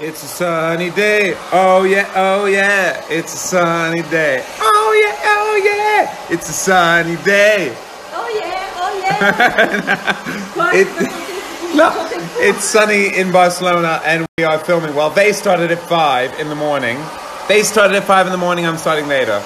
It's a sunny day. Oh yeah, oh yeah. It's a sunny day. Oh yeah, oh yeah. It's a sunny day. Oh yeah, oh yeah. It- No, it's sunny in Barcelona, and we are filming. Well, they started at five in the morning. They started at five in the morning. I'm starting later.